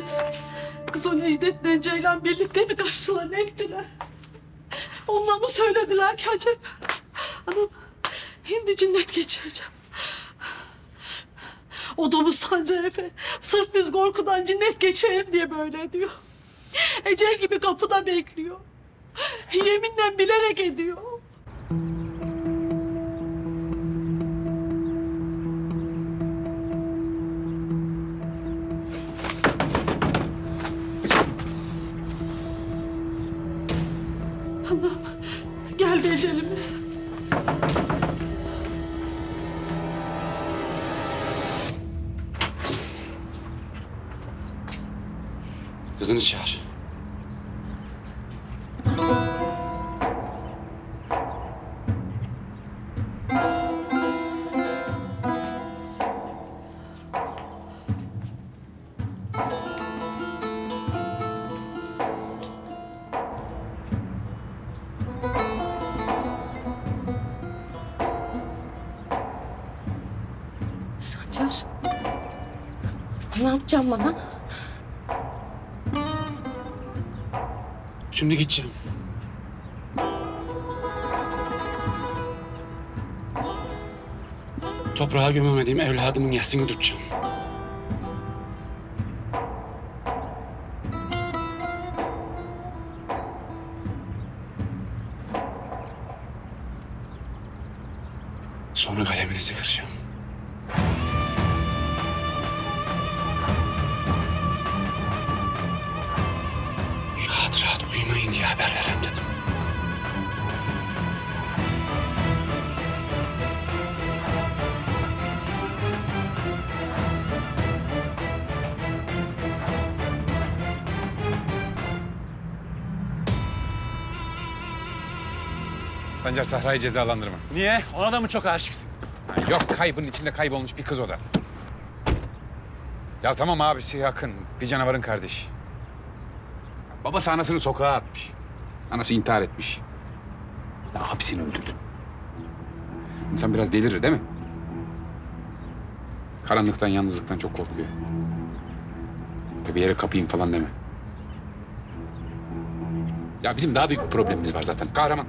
kız? Kız o Necdet'le Ceylan birlikte mi kaçtılar ettiler? Onlar mı söylediler ki acaba? Anam hindi cinnet geçireceğim. O domuz Sancar Efe sırf biz korkudan cinnet geçirelim diye böyle diyor. Ecel gibi kapıda bekliyor. Yeminle bilerek ediyor. Geldi ecelimiz. Kızını çağır. Sancar. Ne yapacağım bana? Şimdi gideceğim. Toprağa gömemediğim evladımın yasını tutacağım. Sonra kaleminizi kıracağım. Diye haber verem dedim. Sancar Sahra'yı cezalandırma. Niye? Ona da mı çok aşıksın? Yok kaybın içinde kaybolmuş bir kız o da. Ya tamam abisi yakın. Bir canavarın kardeşi. Babası anasını sokağa atmış. Anası intihar etmiş. Ya abisini öldürdü. İnsan biraz delirir değil mi? Karanlıktan, yalnızlıktan çok korkuyor. Bir yere kapayım falan deme. Ya bizim daha büyük bir problemimiz var zaten. Kahraman.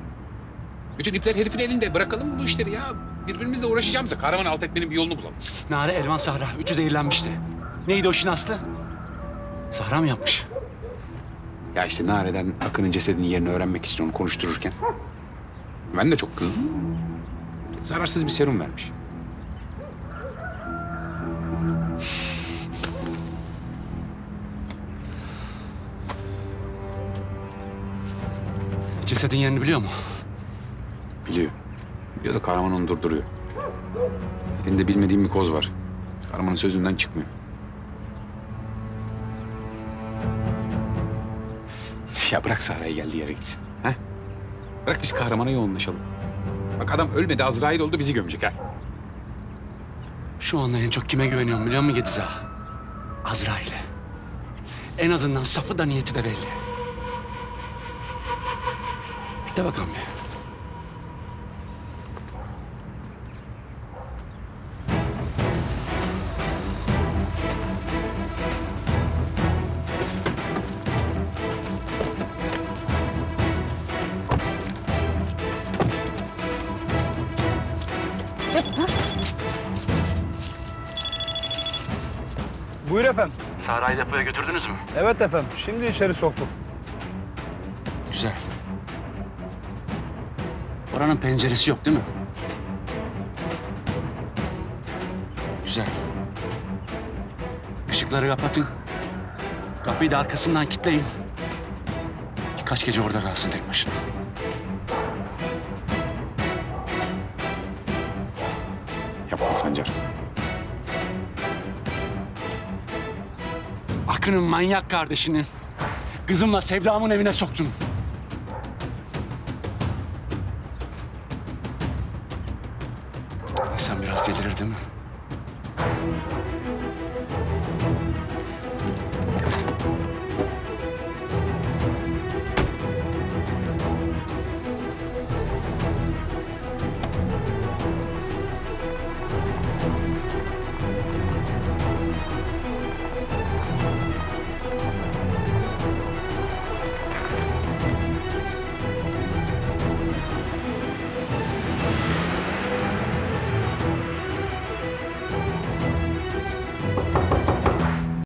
Bütün ipler herifin elinde. Bırakalım bu işleri ya. Birbirimizle uğraşacağımıza kahramanı alt etmenin bir yolunu bulalım. Nare, Elvan, Sahra. Üçü zehirlenmişti. Neydi o işin aslı? Sahra mı yapmış? Ya işte Nare'den Akın'ın cesedinin yerini öğrenmek için onu konuştururken... Ben de çok kızdım. Zararsız bir serum vermiş. Cesedin yerini biliyor mu? Biliyor. Biliyor da kahraman onu durduruyor. Elinde bilmediğim bir koz var. Kahramanın sözünden çıkmıyor. Ya bırak Sahra'yı geldiği yere gitsin. He? Bırak biz kahramana yoğunlaşalım. Bak adam ölmedi, Azrail oldu bizi gömecek ha. Şu anda en çok kime güveniyorum biliyor musun Gediz ağa? Azrail'e. En azından safı da niyeti de belli. Bir de bakalım bir. Buyur efendim. Sahra'yı depoya götürdünüz mü? Evet efendim. Şimdi içeri soktuk. Güzel. Oranın penceresi yok değil mi? Güzel. Işıkları kapatın. Kapıyı da arkasından kilitleyin. Birkaç gece orada kalsın tek başına. Yapma Sancar. Akın'ın manyak kardeşinin kızımla Sevda'mın evine soktun. İnsan biraz delirir değil mi?